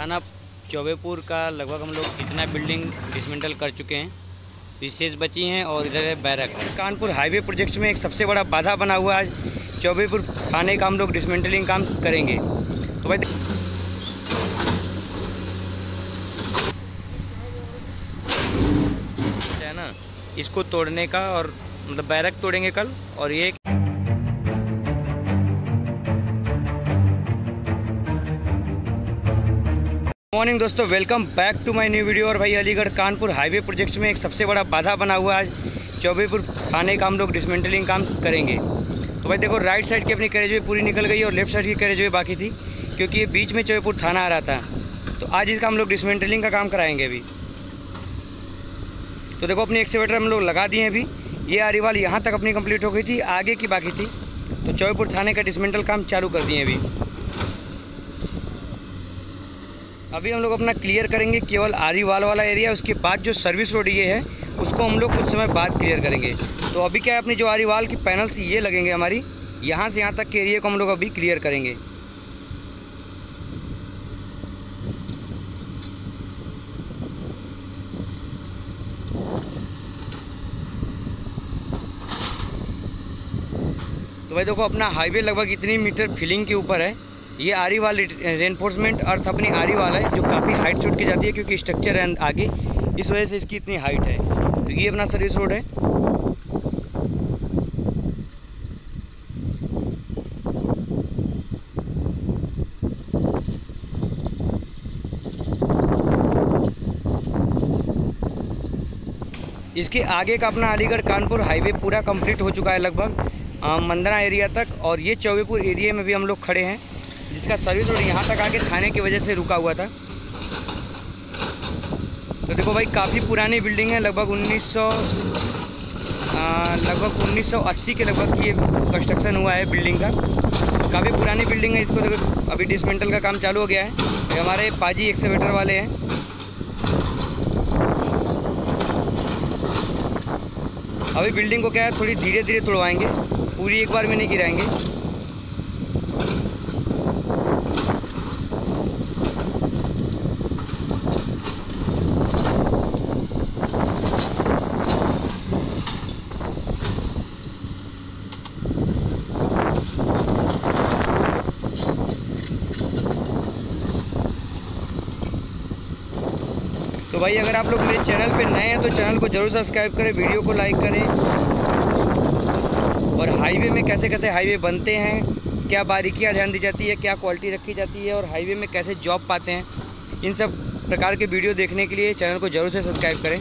थाना चौबेपुर का लगभग हम लोग इतना बिल्डिंग डिसमेंटल कर चुके हैं। विशेष बची हैं और इधर है बैरक। कानपुर हाईवे प्रोजेक्ट में एक सबसे बड़ा बाधा बना हुआ है चौबेपुर थाने का हम लोग डिसमेंटलिंग काम करेंगे। तो भाई है ना? इसको तोड़ने का और मतलब बैरक तोड़ेंगे कल और ये मॉर्निंग दोस्तों. Welcome back to my new video और भाई, अलीगढ़ कानपुर हाईवे प्रोजेक्ट में एक सबसे बड़ा बाधा बना हुआ है आज चौबेपुर थाने का हम लोग डिसमेंटलिंग काम करेंगे. तो भाई, देखो राइट साइड की अपनी कैरेज वे पूरी निकल गई और लेफ़्ट साइड की कैरेज वे बाकी थी, क्योंकि ये बीच में चौबेपुर थाना आ रहा था. तो आज इसका हम लोग डिसमेंटलिंग का काम कराएँगे अभी. तो देखो, अपनी एक्सीवेटर हम लोग लगा दिए अभी. ये आरीवाल यहाँ तक अपनी कंप्लीट हो गई थी, आगे की बाकी थी. तो चौबेपुर थाने का डिसमेंटल काम चालू कर दिए अभी. अभी हम लोग अपना क्लियर करेंगे, केवल आरी वाल एरिया उसके बाद जो सर्विस रोड ये है, उसको हम लोग कुछ समय बाद क्लियर करेंगे। तो अभी क्या है, अपनी जो आरी वाल की पैनल्स ये लगेंगे हमारी, यहाँ से यहाँ तक के एरिया को हम लोग अभी क्लियर करेंगे। तो भाई देखो, अपना हाईवे लगभग इतनी मीटर फिलिंग के ऊपर है। ये आरी वाल रेनफोर्समेंट अर्थ अपनी आरी वाला है, जो काफ़ी हाइट शूट की जाती है क्योंकि स्ट्रक्चर है आगे। इस वजह से इसकी इतनी हाइट है। तो ये अपना सर्विस रोड है। इसके आगे का अपना अलीगढ़ कानपुर हाईवे पूरा कंप्लीट हो चुका है लगभग मंदना एरिया तक। और ये चौबेपुर एरिया में भी हम लोग खड़े हैं। जिसका सर्विस रोड यहाँ तक आके थाने की वजह से रुका हुआ था। तो देखो भाई, काफ़ी पुरानी बिल्डिंग है, लगभग 1900 लगभग 1980 के लगभग ये कंस्ट्रक्शन हुआ है बिल्डिंग का। काफ़ी पुरानी बिल्डिंग है, इसको देखो, अभी डिसमेंटल का काम चालू हो गया है। ये हमारे पाजी एक्सीवेटर वाले हैं। अभी बिल्डिंग को क्या है, थोड़ी धीरे धीरे तोड़वाएँगे, पूरी एक बार में नहीं गिराएँगे। भाई, अगर आप लोग मेरे चैनल पे नए हैं तो चैनल को ज़रूर सब्सक्राइब करें, वीडियो को लाइक करें। और हाईवे में कैसे कैसे हाईवे बनते हैं, क्या बारीकियाँ ध्यान दी जाती है, क्या क्वालिटी रखी जाती है और हाईवे में कैसे जॉब पाते हैं, इन सब प्रकार के वीडियो देखने के लिए चैनल को ज़रूर से सब्सक्राइब करें।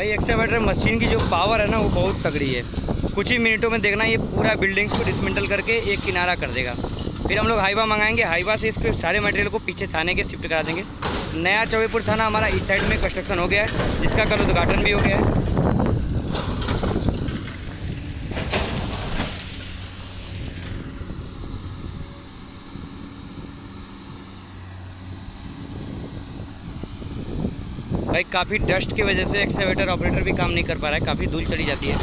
भाई एक्सेवेटर मशीन की जो पावर है ना, वो बहुत तगड़ी है। कुछ ही मिनटों में देखना, ये पूरा बिल्डिंग्स को डिसमेंटल करके एक किनारा कर देगा। फिर हम लोग हाईवा मंगाएँगे। हाईवा से इसके सारे मटेरियल को पीछे थाने के शिफ्ट करा देंगे। नया चौबेपुर थाना हमारा इस साइड में कंस्ट्रक्शन हो गया है, जिसका कल उद्घाटन भी हो गया है। काफ़ी डस्ट की वजह से एक्सेवेटर ऑपरेटर भी काम नहीं कर पा रहा है, काफ़ी धूल चढ़ी जाती है।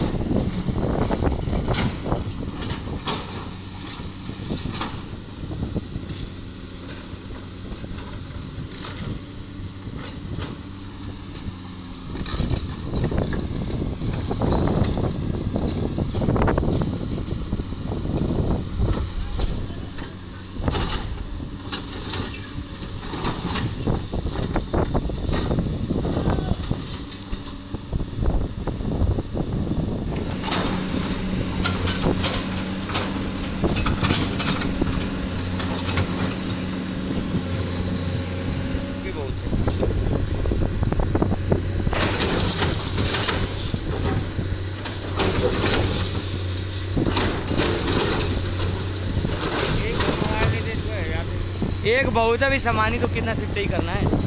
एक बहुत अभी समानी तो कितना शिफ्ट ही करना है?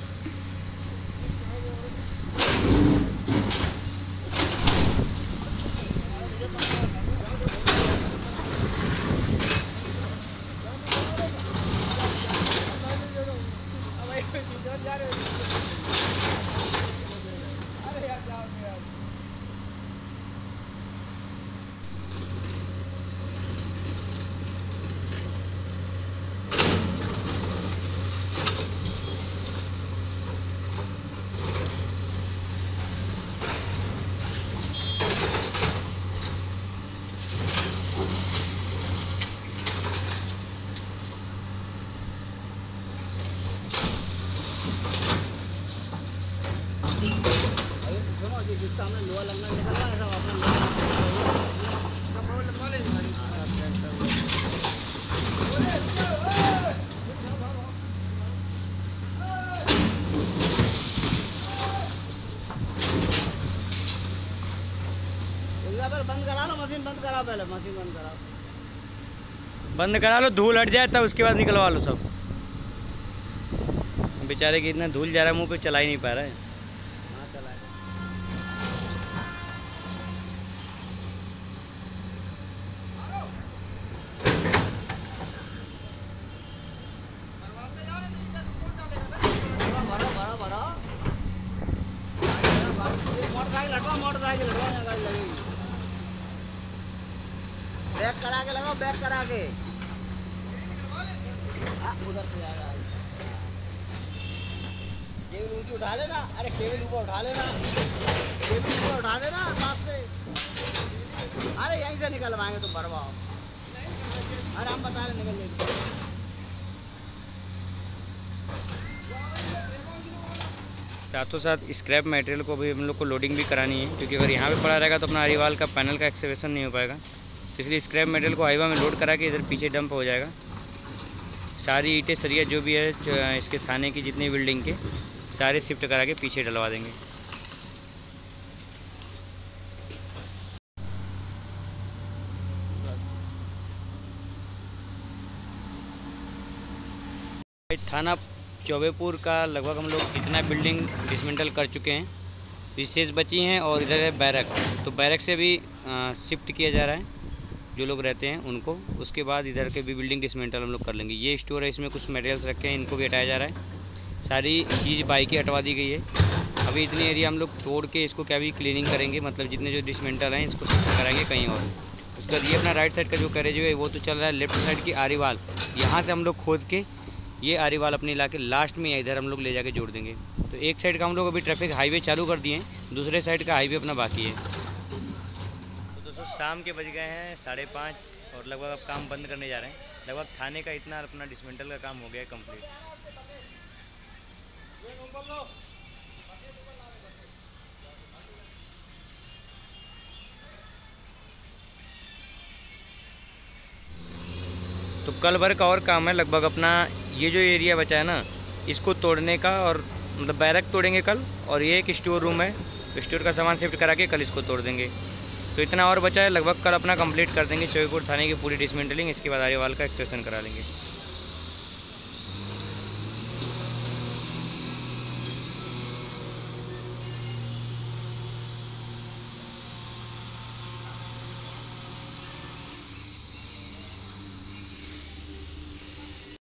सामने लोहा लगना निकल रहा है सब अपना बंद करा लो मशीन बंद करा पहले मशीन बंद करा। बंद करा लो धूल हट जाए तब उसके बाद निकलवा लो सब। बेचारे की इतना धूल जा रहा है मुँह पे चला ही नहीं पा रहा है। हाँ मोटरसाइकिल हटवा मोटरसाइकिल हटवा यहाँ गाड़ी लगेगी बैक करा के लगाओ बैक करा के उधर से आएगा केबल ऊँची उठा लेना। अरे, केबल ऊपर उठा लेना। केबल ऊपर उठा देना पास से। अरे, यहीं से निकलवाएँगे तुम भरवाओ अरे, हम बता रहे निकल लेंगे साथों साथ स्क्रैप मटेरियल को भी हम लोग को लोडिंग भी करानी है, क्योंकि अगर यहाँ पे पड़ा रहेगा तो अपना अरिवाल का पैनल का एक्सेवेशन नहीं हो पाएगा। तो इसलिए स्क्रैप मटेरियल को हाईवा में लोड करा के इधर पीछे डंप हो जाएगा। सारी ईंटें, सरिया जो भी है, जो इसके थाने की जितनी बिल्डिंग के, सारे शिफ्ट करा के पीछे डलवा देंगे। थाना चौबेपुर का लगभग हम लोग इतना बिल्डिंग डिसमेंटल कर चुके हैं। विशेष बची हैं और इधर है बैरक। तो बैरक से भी शिफ्ट किया जा रहा है। जो लोग रहते हैं उनको, उसके बाद इधर के भी बिल्डिंग डिसमेंटल हम लोग कर लेंगे। ये स्टोर है, इसमें कुछ मटेरियल्स रखे हैं, इनको भी हटाया जा रहा है। सारी चीज़ बाइकें हटवा दी गई है। अभी इतनी एरिया हम लोग तोड़ के इसको क्या भी क्लीनिंग करेंगे मतलब जितने जो डिसमेंटल हैं, इसको कराएँगे कहीं और। उसके बाद ये अपना राइट साइड का जो करेज है, वो तो चल रहा है लेफ़्ट साइड की आरीवाल। यहाँ से हम लोग खोद के ये आरीवाल अपने इलाके लास्ट में इधर हम लोग ले जाके जोड़ देंगे। तो एक साइड का हम लोग अभी ट्रैफ़िक हाईवे चालू कर दिए हैं, दूसरे साइड का हाईवे अपना बाकी है। शाम के बज गए हैं साढ़े पाँच और लगभग अब काम बंद करने जा रहे हैं। लगभग थाने का इतना अपना डिसमेंटल का काम हो गया है कंप्लीट तो कल भर का और काम है, लगभग अपना ये जो एरिया बचा है ना, इसको तोड़ने का और मतलब बैरक तोड़ेंगे कल और ये एक स्टोर रूम है। स्टोर का सामान शिफ्ट करा के कल इसको तोड़ देंगे। तो इतना और बचा है, लगभग कल अपना कंप्लीट कर देंगे चौकीपुर थाने की पूरी डिसमेंटलिंग इसके बाद आर्यवाल का एक्सटेंशन करा लेंगे।